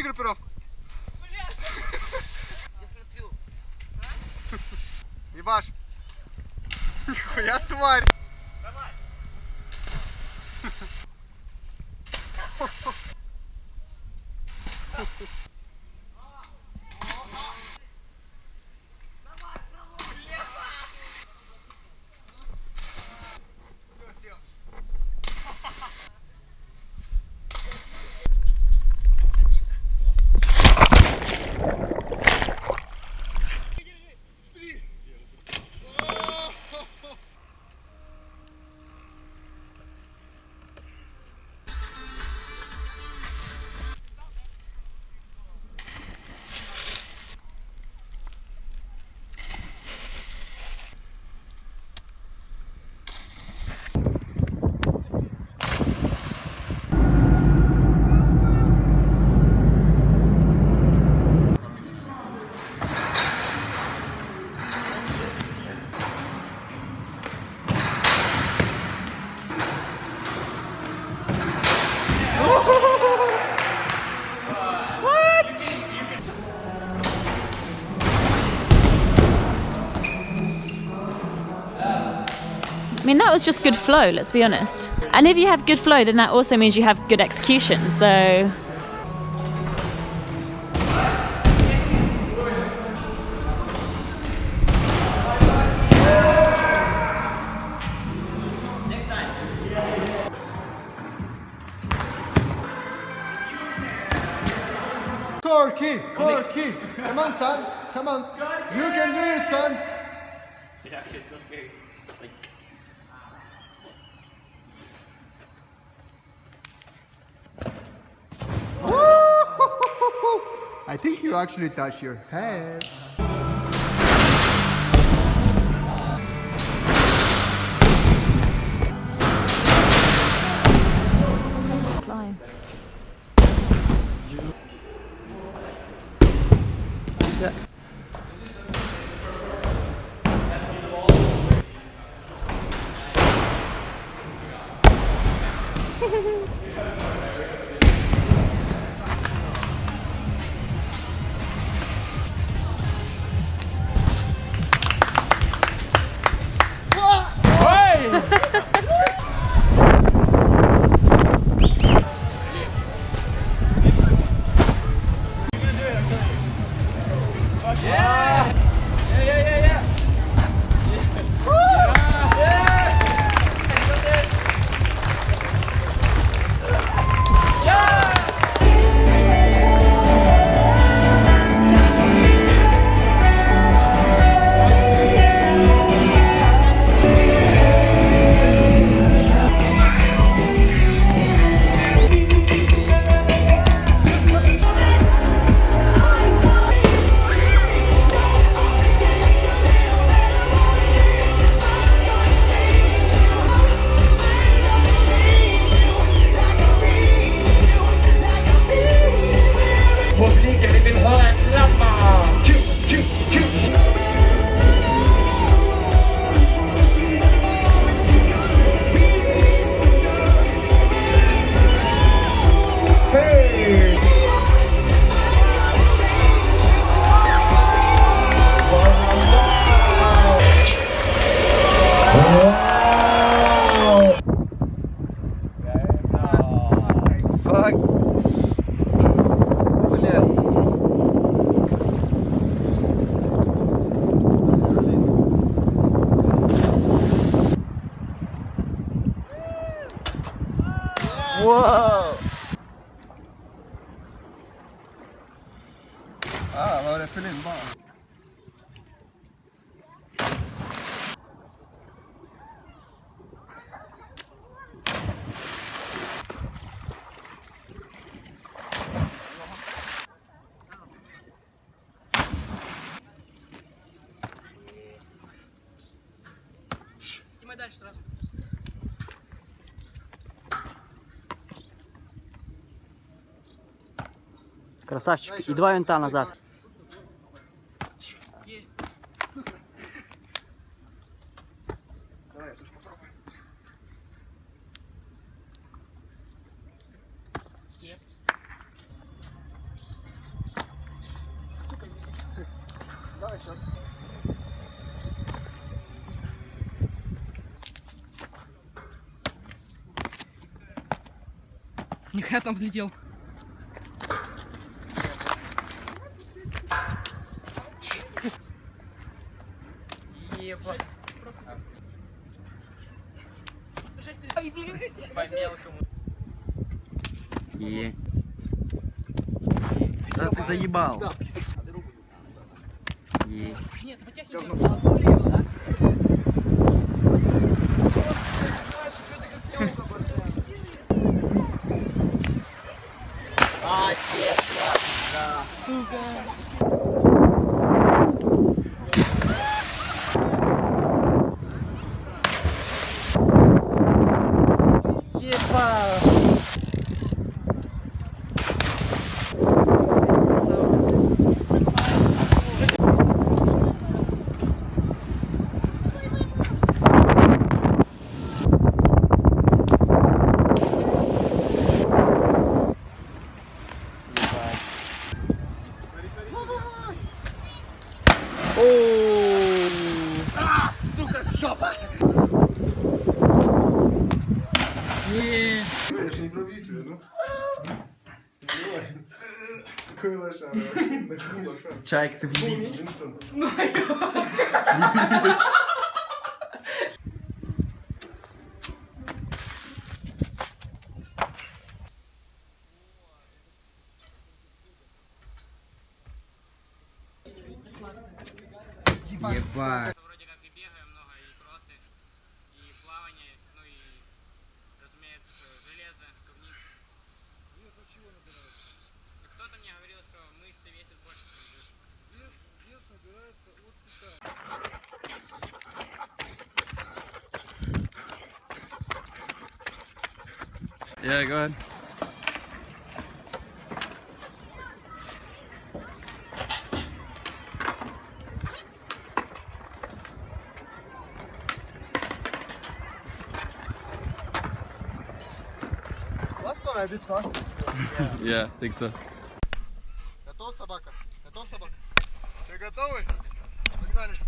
стриперов. Я смотрю. Ебаш. Нихуя тварь. I mean, that was just good flow, let's be honest. And if you have good flow, then that also means you have good execution. So, Corky, Corky. Come on, son. Come on. You can do it, son. Yeah, actually, it's so scary. Like, I think you actually touch your head. climb. publiken Wow! Ah, var det för limba? Снимай дальше сразу. Красавчик. И два винта назад. Давай. Нихера там взлетел. Ебать. Ай, блядь. По мелкому. І... Та ти заїбав. І... Нет, Потяни. Я же не пробью тебя, ну. Давай. Какой лошара? Почему лошара? Чайк, ти в'їбав. Джинстон. Єбать. Вроде как и бегаем много, и кроссы, и плавание, ну и, разумеется, железо, говник. Вес от чего набирается? Кто-то мне говорил, что мышцы весят больше, чем. Вес, вес набирается от питания. Yeah, go ahead. know, a bit fast. Yeah, yeah I think so. Готов собака? Готов собака? Ты готовый? Погнали!